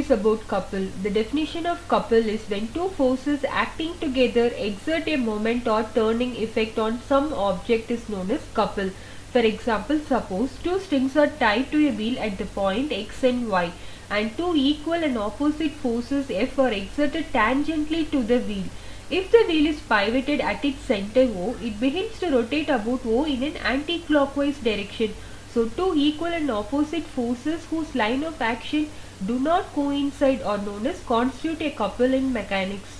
is about couple. The definition of couple is when two forces acting together exert a moment or turning effect on some object is known as couple. For example, suppose two strings are tied to a wheel at the point x and y and two equal and opposite forces F are exerted tangentially to the wheel. If the wheel is pivoted at its center O, it begins to rotate about O in an anti-clockwise direction. So two equal and opposite forces whose line of action do not coincide are known as constitute a couple in mechanics.